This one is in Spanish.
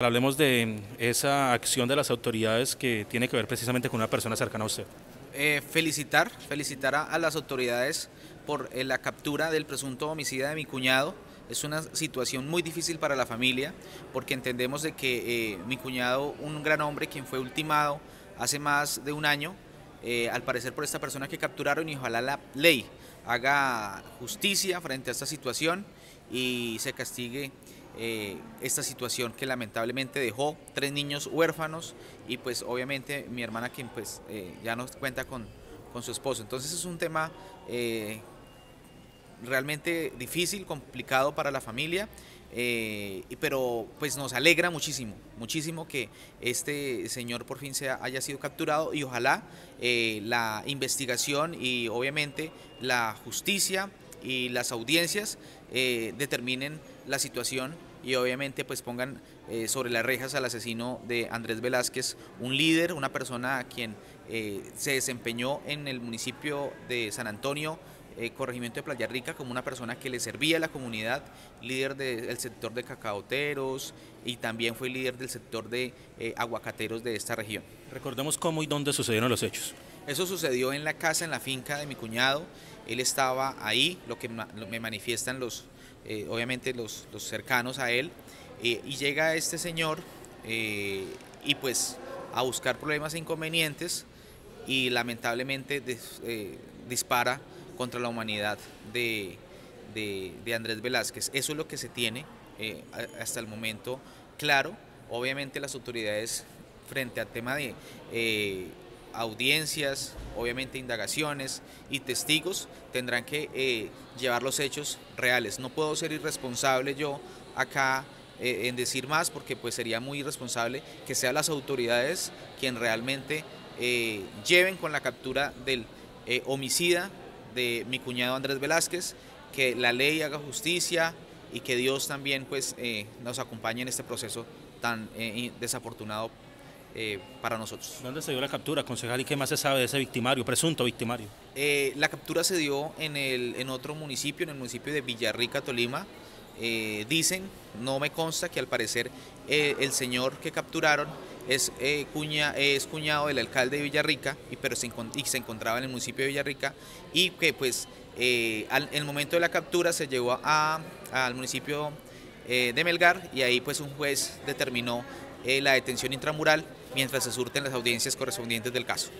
Hablemos de esa acción de las autoridades que tiene que ver precisamente con una persona cercana a usted. Eh, felicitar, felicitar a, las autoridades por eh, la captura del presunto homicida de mi cuñado. Es una situación muy difícil para la familia porque entendemos de que eh, mi cuñado, un gran hombre quien fue ultimado hace más de un año, al parecer por esta persona que capturaron y ojalá la ley haga justicia frente a esta situación y se castigue eh, esta situación que lamentablemente dejó tres niños huérfanos y pues obviamente mi hermana quien pues eh, ya no cuenta con, con, su esposo. Entonces es un tema eh, realmente difícil, complicado para la familia. pero pues nos alegra muchísimo, muchísimo que este señor por fin se haya sido capturado y ojalá la investigación y obviamente la justicia y las audiencias determinen la situación y obviamente pues pongan eh, sobre las rejas al asesino de Andrés Velázquez, un líder, una persona a quien eh, se desempeñó en el municipio de San Antonio, eh, corregimiento de Playa Rica, como una persona que le servía a la comunidad, líder del sector de cacaoteros y también fue líder del sector de aguacateros de esta región. Recordemos cómo y dónde sucedieron los hechos. Eso sucedió en la casa, en la finca de mi cuñado, él estaba ahí, lo que me manifiestan los eh, obviamente los, cercanos a él, eh, y llega este señor eh, y pues a buscar problemas e inconvenientes y lamentablemente dispara contra la humanidad de, de, Andrés Velázquez. Eso es lo que se tiene hasta el momento claro. Obviamente las autoridades frente al tema de audiencias, obviamente indagaciones y testigos tendrán que eh, llevar los hechos reales. No puedo ser irresponsable yo acá eh, en decir más porque pues sería muy irresponsable que sean las autoridades quien realmente eh, lleven con la captura del homicida de mi cuñado Andrés Velázquez, que la ley haga justicia y que Dios también pues nos acompañe en este proceso tan desafortunado eh, para nosotros. ¿Dónde se dio la captura, concejal? ¿Y qué más se sabe de ese victimario, presunto victimario? Eh, la captura se dio en, el, en otro municipio, en el municipio de Villarrica, Tolima. Eh, dicen, no me consta, que al parecer el señor que capturaron es, cuña, es cuñado del alcalde de Villarrica, y, pero se, y se encontraba en el municipio de Villarrica, y que pues al, en el momento de la captura se llevó a, al municipio de Melgar y ahí pues un juez determinó la detención intramural mientras se surten las audiencias correspondientes del caso.